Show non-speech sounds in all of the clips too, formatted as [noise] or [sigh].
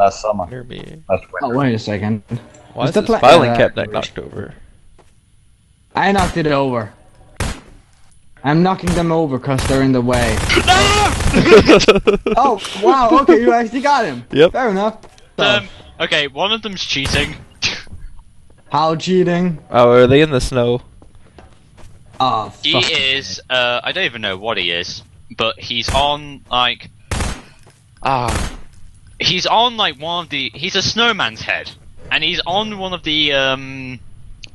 last summer. Near me. Last Oh, wait a second. Why Is is the this pla- filing uh, cabinet knocked over? I knocked it over. I'm knocking them over because they're in the way. [laughs] Oh, wow, okay, you actually got him. [laughs] Yep. Fair enough. So, Um, okay, one of them's cheating. how cheating? oh, are they in the snow? Oh, He is, uh, I don't even know what he is, but he's on, like, ah, he's on, like, one of the, he's a snowman's head, and he's on one of the, um,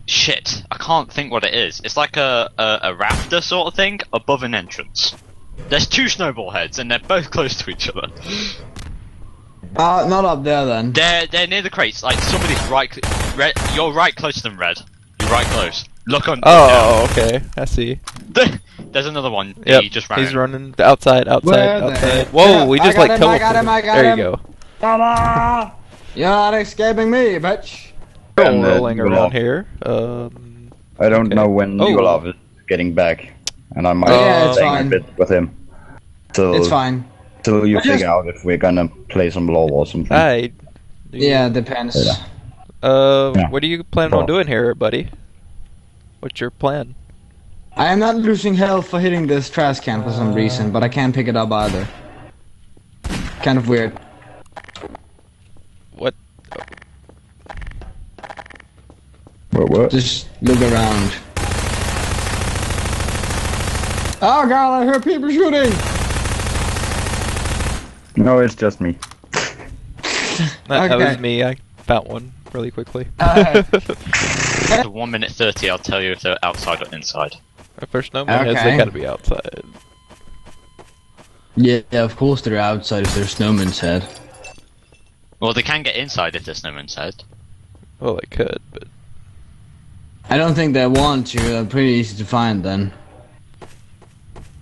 shit, I can't think what it is. It's like a, a, a rafter sort of thing above an entrance. There's two snowball heads, and they're both [laughs] close to each other. Uh, not up there then. They're, they're near the crates, like, somebody's right, red, you're right close to them, Red. You're right close. Look on, Oh, okay. I see. [laughs] There's another one. Yep. He just ran He's in. running outside, outside, Where outside. Whoa, Yeah, we I just got like him, I got teleported. him, I got there him. you go. [laughs] You're not escaping me, bitch. And, uh, rolling around here. Um, I don't Okay. know when Oh. Yulov is getting back, and I might Yeah, it's a bit with him. Till, It's fine. till you I just- figure out if we're gonna play some LoL or something. hi. Do you- Yeah, depends. Yeah. Uh, Yeah. what are you planning on doing here, buddy? What's your plan? I am not losing health for hitting this trash can for some reason, but I can't pick it up either. Kind of weird. What, what? Just look around. Oh god, I heard people shooting! No, it's just me. [laughs] That, that was me. I found one really quickly. Uh, [laughs] After 1 minute 30, I'll tell you if they're outside or inside. First snowman heads, Okay. they gotta be outside. yeah, yeah, of course they're outside if they're snowman's head. Well, they can get inside if there's snowman's head. Well, they could, but I don't think they want to, they're pretty easy to find then.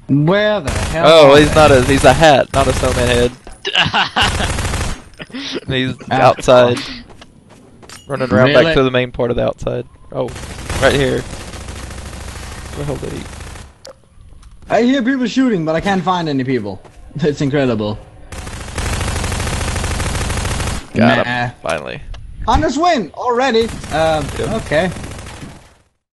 Where the hell oh, are he's they? not a he's a hat, not a snowman head. [laughs] He's Ah. outside, running around Really? back to the main part of the outside. Oh, right here. Where the hell did he? I hear people shooting, but I can't find any people. [laughs] It's incredible. Got Nah. him finally. Anders win already. Um, Yep. okay.